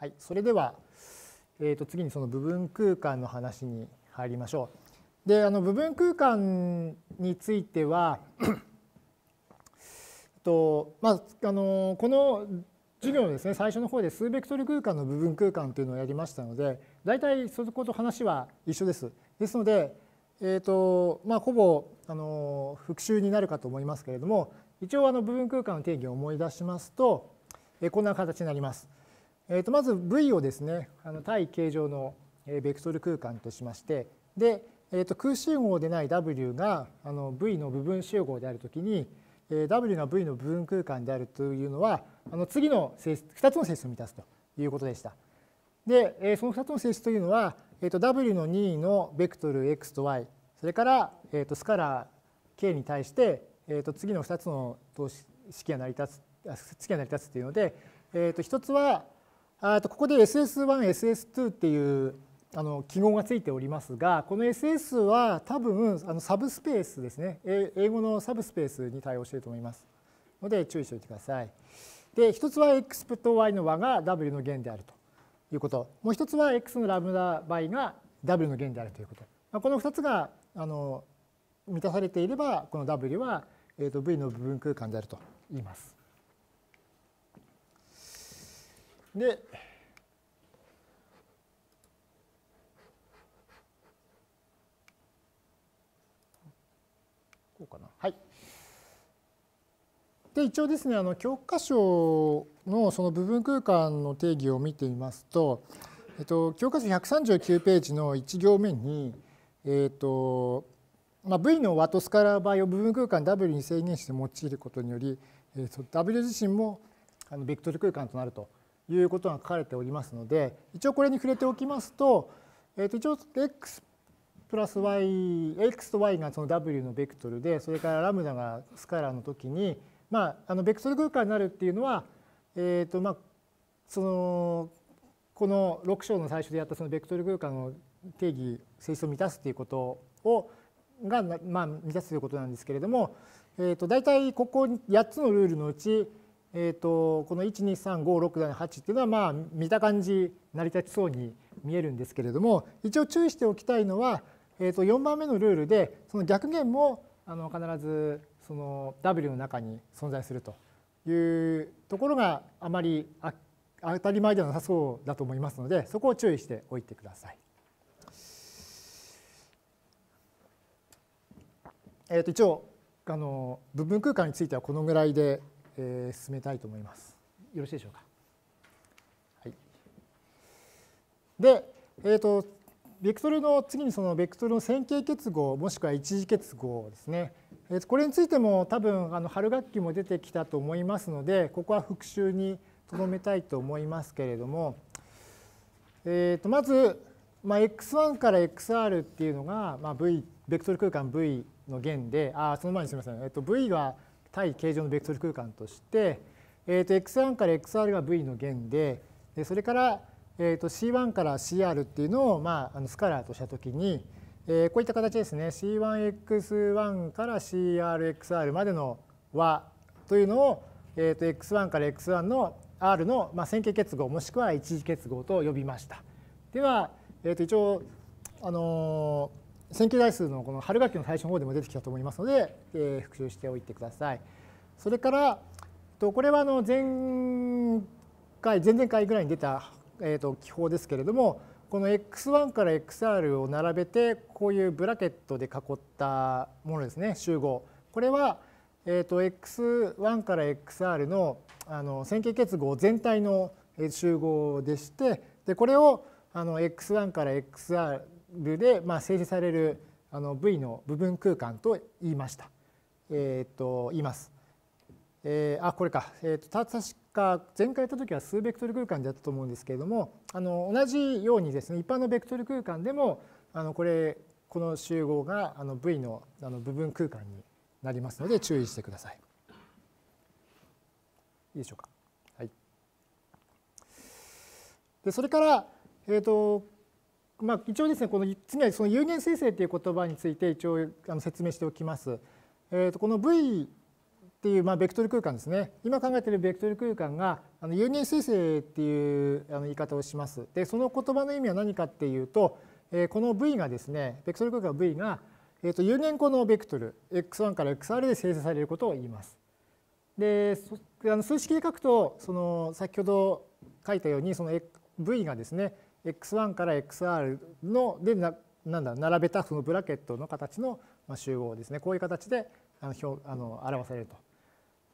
はい、それでは、えー、と次にその部分空間の話に入りましょう。であの部分空間については とまあ、あのこの授業のですね最初の方で数ベクトル空間の部分空間というのをやりましたので大体そこと話は一緒です。ですので、えーとまあ、ほぼあの復習になるかと思いますけれども一応あの部分空間の定義を思い出しますと、こんな形になります。えー、とまず V をですねあの対形状のベクトル空間としましてで、えー、と空集合でない W があの V の部分集合であるときに W が V の部分空間であるというのはあの次の性質2つの性質を満たすということでした。でその2つの性質というのは、えー、と W の任意のベクトル x と y それから、えー、とスカラー k に対して、えー、と次の2つの式が成り立つ式が成り立つというので、えー、と1つはあとここで SS1、SS2 っていうあの記号がついておりますが、この SS は多分あのサブスペースですね。英語のサブスペースに対応していると思います。ので注意しておいてください。で、一つは x と y の和が w の弦であるということ。もう一つは x のラムダ倍が w の弦であるということ。この二つがあの満たされていれば、この w は、えー、と v の部分空間であると言います。で、こうかな。はい。で、一応ですね、あの教科書のその部分空間の定義を見てみますと、えっと、教科書139ページの1行目に、えっと、まあ、V の和とスカラー場合を部分空間 W に制限して用いることにより、えっと、W 自身もあのベクトル空間となるということが書かれておりますので一応これに触れておきますと,、えー、と一応 x プラス y x と y がその w のベクトルでそれからラムダがスカラーの時にまああのベクトル空間になるっていうのはえっ、とまあそのこの6章の最初でやったそのベクトル空間の定義性質を満たすということをが、まあ、満たすということなんですけれども、えー、と大体ここ8つのルールのうちえーと、この1235678っていうのはまあ見た感じ成り立ちそうに見えるんですけれども一応注意しておきたいのは、えー、と4番目のルールでその逆弦もあの必ずその W の中に存在するというところがあまり当たり前ではなさそうだと思いますのでそこを注意しておいてください。えー、と一応あの部分空間についてはこのぐらいでえー、進めたいと思います。よろしいでしょうか？はい、で、えーと、ベクトルの次にそのベクトルの線形結合もしくは一次結合ですね。えー、これについても多分あの春学期も出てきたと思いますのでここは復習にとどめたいと思いますけれども、えー、とまず、まあ、x1 から xr っていうのが、まあ、v ベクトル空間 v の弦であその前にすみません、えー、と v が対形状のベクトル空間として、えー、と x1 から xr が v の弦ででそれから、えー、と c1 から cr っていうのを、まあ、あのスカラーとしたときに、えー、こういった形ですね c1x1 から crxr までの和というのを、えー、と x1 から x1 の r の、まあ、線形結合もしくは一次結合と呼びました。では、えー、と一応、あの線形代数のこの春学期の最初の方でも出てきたと思いますので、えー、復習しておいてください。それから、とこれはあの前回、前々回ぐらいに出た、えー、と記法ですけれども、この x1 から xr を並べて、こういうブラケットで囲ったものですね、集合。これは、えー、と x1 から xr のあの線形結合全体の集合でして、でこれをあの x1 から xr ルで、まあ、生成されるあの V の部分空間と言いました。えっ、ー、と言います。えー、あこれか、えーと、確か前回やった時は数ベクトル空間だったと思うんですけれどもあの同じようにですね一般のベクトル空間でもあのこれこの集合があの V のあの部分空間になりますので注意してください。いいでしょうか。はい、でそれから、えーとまあ、一応ですね、この次はその有限生成という言葉について一応あの説明しておきます。えー、とこの V っていうまあベクトル空間ですね。今考えているベクトル空間があの有限生成っていうあの言い方をします。でその言葉の意味は何かっていうと、えー、この v がですねベクトル空間 v が、えー、と有限個のベクトル x1 から xr で生成されることを言います。であの数式で書くとその先ほど書いたようにその v がですね x1 から xr のでななんだ並べたそのブラケットの形の集合ですねこういう形であの表あの表されると。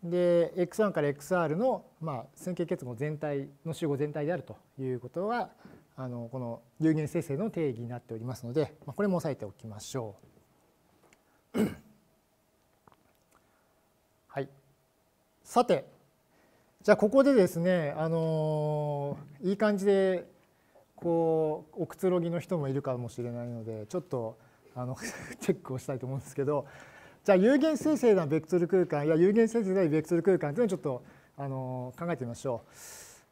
で x1 から xr の、まあ、線形結合全体の集合全体であるということはあのこの有限生成の定義になっておりますので、まあ、これも押さえておきましょう。はい、さてじゃあここでですね、あのいい感じでこうおくつろぎの人もいるかもしれないのでちょっとあの チェックをしたいと思うんですけどじゃあ有限生成なベクトル空間いや有限生成なベクトル空間というのをちょっとあの考えてみましょう。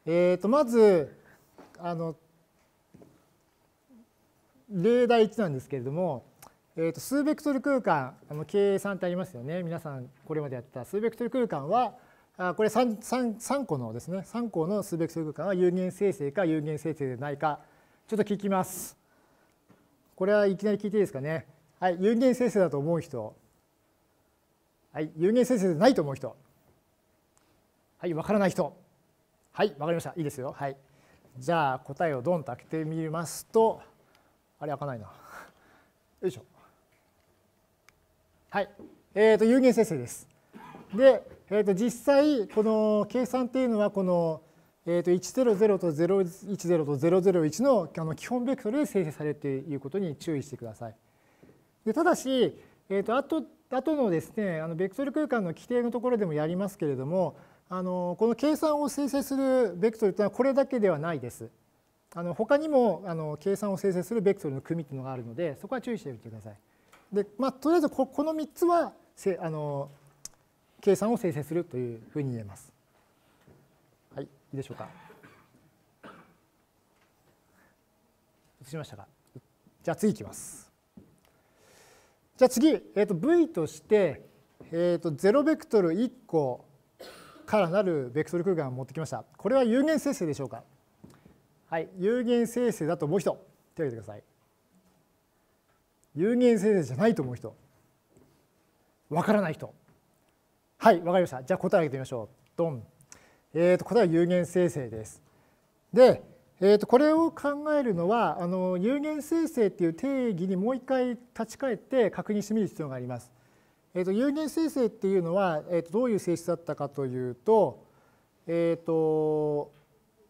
えー、とまずあの例題1なんですけれども、えー、と数ベクトル空間あの計算ってありますよね皆さんこれまでやった数ベクトル空間はこれ 3, 3, 3個のですね3個の数ベクトル空間は有限生成か有限生成でないかちょっと聞きます。これはいきなり聞いていいですかね。はい、有限生成だと思う人はい、有限生成でないと思う人。はい、わからない人。はい、わかりました。いいですよ。はい。じゃあ答えをドンと開けてみますと、あれ開かないな。よいしょ。はい、えっ、ー、と有限生成です。で、えー、と実際この計算っていうのはこの、えー、と100と010と001のあの基本ベクトルで生成されるということに注意してください。でただし、えー、とあと後のですねあのベクトル空間の規定のところでもやりますけれどもあのこの計算を生成するベクトルというのはこれだけではないです。あの他にもあの計算を生成するベクトルの組というのがあるのでそこは注意しておいてください。でまあ、とりあえずここの3つはせあの計算を生成するというふうに言えます。はい、いいでしょうか。映しましたか？じゃあ次いきます。じゃあ次、えー、と V として、えー、と0ベクトル1個からなるベクトル空間を持ってきました。これは有限生成でしょうか？はい、有限生成だと思う人、手を挙げてください。有限生成じゃないと思う人、わからない人。はい、わかりました。じゃあ答えを挙げてみましょう。ドン。えー、と答えは有限生成です。で、えー、とこれを考えるのはあの有限生成っていう定義にもう一回立ち返って確認してみる必要があります。えー、と有限生成っていうのは、えー、とどういう性質だったかというと,、えー、と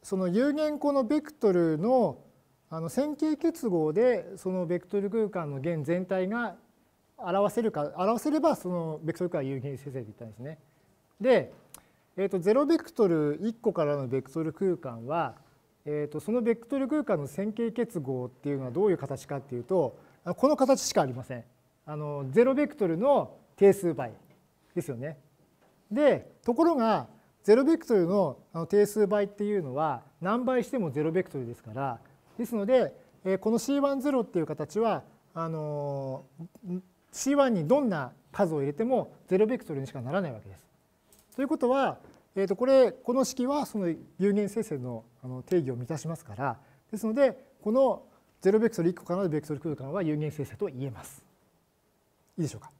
その有限個のベクトルのあの線形結合でそのベクトル空間の弦全体が表せるか表せればそのベクトル空間は有限生成って言ったんですね。で、えー、と0ベクトル1個からのベクトル空間はえー、とそのベクトル空間の線形結合っていうのはどういう形かっていうとこの形しかありません。あの0ベクトルの定数倍ですよね。でところが0ベクトルの定数倍っていうのは何倍しても0ベクトルですからですのでこの C10 っていう形はあの C1 にどんな数を入れても0ベクトルにしかならないわけです。ということはえー、とこれこの式はその有限生成の定義を満たしますからですのでこの0ベクトル1個からのベクトル空間は有限生成と言えます。いいでしょうか？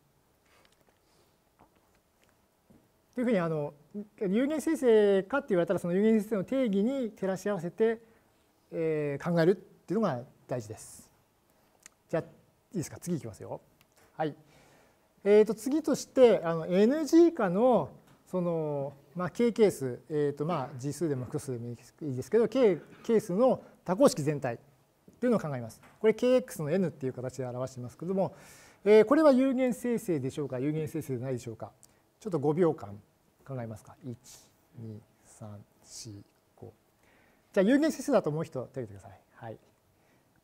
というふうにあの有限生成かって言われたらその有限生成の定義に照らし合わせて、えー、考えるっていうのが大事です。じゃあいいですか？次いきますよ。はい。えー、と次としてあの NG 下のそのまあ、K ケース、えーとまあ、次数でも複数でもいいですけど K ケースの多項式全体というのを考えます。これ Kx の n っていう形で表していますけども、えー、これは有限生成でしょうか有限生成でないでしょうかちょっと5秒間考えますか1 2 3 4 5じゃあ有限生成だと思う人手を挙げてください。はい、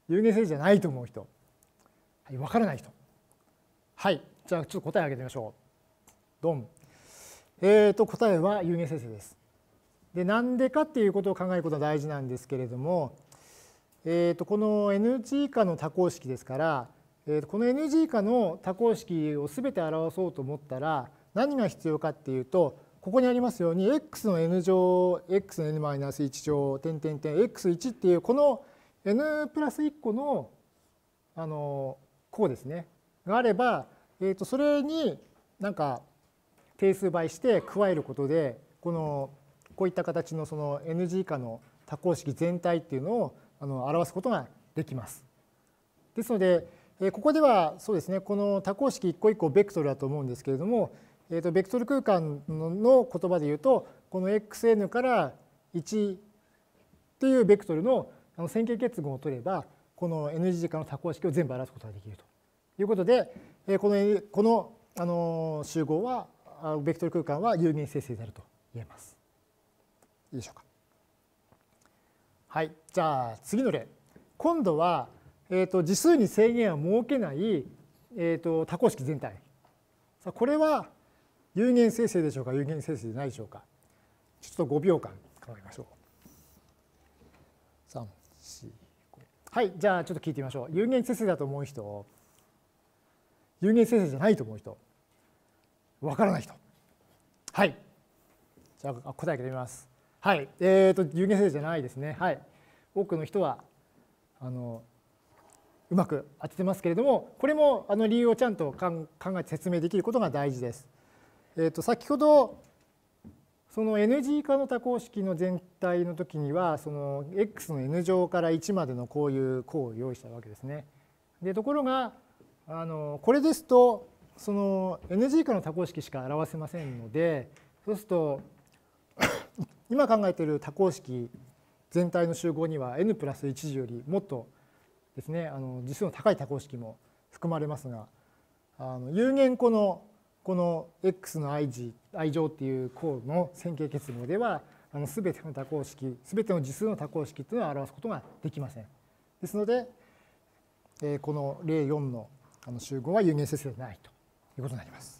有限生成じゃないと思う人、はい、分からない人はいじゃあちょっと答えを挙げてみましょう。ドンえー、と答えは有限生です。でなんでかっていうことを考えることは大事なんですけれども、えー、とこの NG 以下の多項式ですから、えー、とこの NG 以下の多項式を全て表そうと思ったら何が必要かっていうとここにありますように x の n 乗 x の n-1 乗点点点 x1 っていうこの n プラス1個のあの項ですねがあれば、えー、とそれになんか定数倍して加えることでこのこういった形のその n 字以下の多項式全体っていうのをあの表すことができます。ですのでえここではそうですねこの多項式一個一個ベクトルだと思うんですけれどもえー、とベクトル空間の言葉で言うとこの xn から1っていうベクトルの線形結合を取ればこの n 次以下の多項式を全部表すことができるということでこのこのあの集合はベクトル空間は有限生成であると言えます。いいでしょうか。はい、じゃあ次の例。今度は、えーと、次数に制限を設けない、えーと多項式全体。さあこれは有限生成でしょうか有限生成でないでしょうかちょっと5秒間考えましょう3 4 5はいじゃあちょっと聞いてみましょう有限生成だと思う人有限生成じゃないと思う人。わからない人。はい。じゃあ答えてみます。はい。えーと有限生成じゃないですね。はい。多くの人はあのうまく当ててますけれどもこれもあの理由をちゃんと考えて説明できることが大事です。えー、と先ほどその NG 化の多項式の全体の時にはその x の n 乗から1までのこういう項を用意したわけですね。でところがあのこれですとその NG 化の多項式しか表せませんのでそうすると 今考えている多項式全体の集合には n プラス1次よりもっとですねあの実数の高い多項式も含まれますがあの有限個のこの x の i 字 i 乗っていう項の線形結合ではあの全ての多項式全ての次数の多項式というのを表すことができません。ですので、えこの例4のあの集合は有限整数でないということになります。